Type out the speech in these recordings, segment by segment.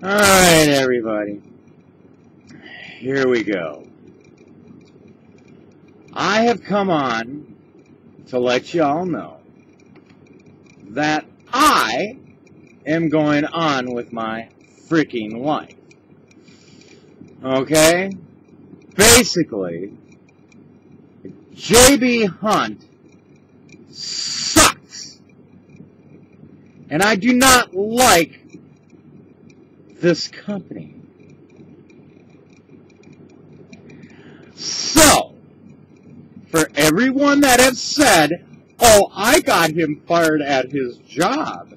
Alright, everybody. Here we go. I have come on to let y'all know that I am going on with my freaking life. Okay? Basically, JB Hunt sucks. And I do not like this company. So, for everyone that has said, oh, I got him fired at his job,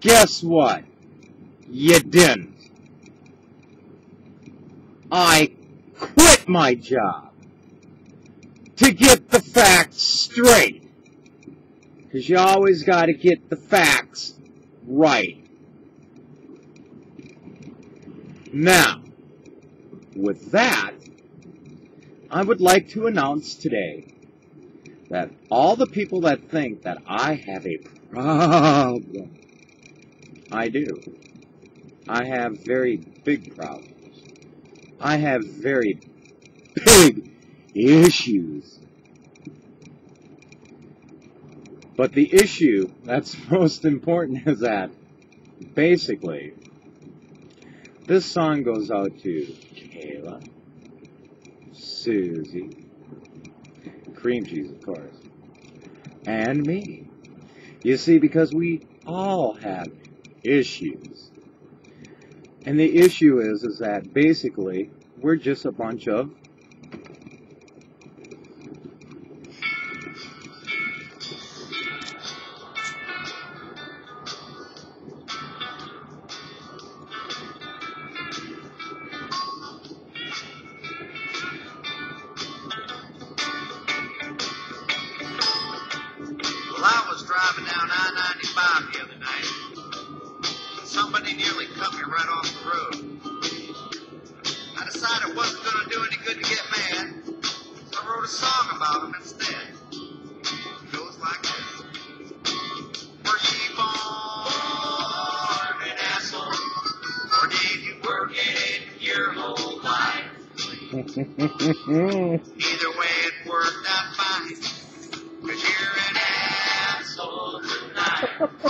guess what? You didn't. I quit my job to get the facts straight. Because you always got to get the facts right. Now, with that, I would like to announce today that all the people that think that I have a problem, I do. I have very big problems. I have very big issues. But the issue that's most important is that, basically, this song goes out to Kayla, Susie, cream cheese, of course, and me. You see, because we all have issues. And the issue is, is that basically, we're just a bunch of decided it wasn't going to do any good to get mad, I wrote a song about him instead. It goes like this. Were ye born an asshole, or did you work it your whole life? Either way, it worked out fine. Cause you're an asshole tonight.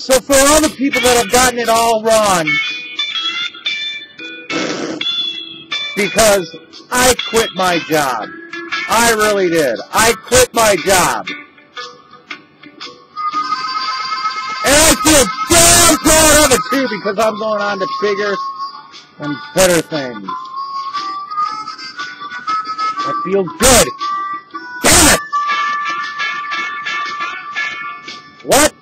So for all the people that have gotten it all wrong, because I quit my job. I really did. I quit my job. And I feel damn proud of it too because I'm going on to bigger and better things. I feel good. Damn it! What?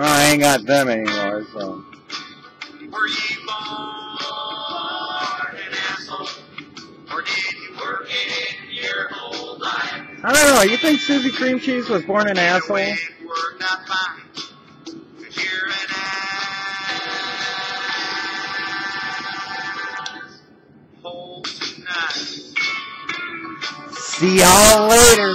Well, I ain't got them anymore, so. Were you born an asshole? Or did you work it in your whole life? I don't know. You think Susie Cream Cheese was born an asshole? way, it worked out fine. 'Cause you're an asshole tonight. See y'all later.